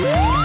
Woo!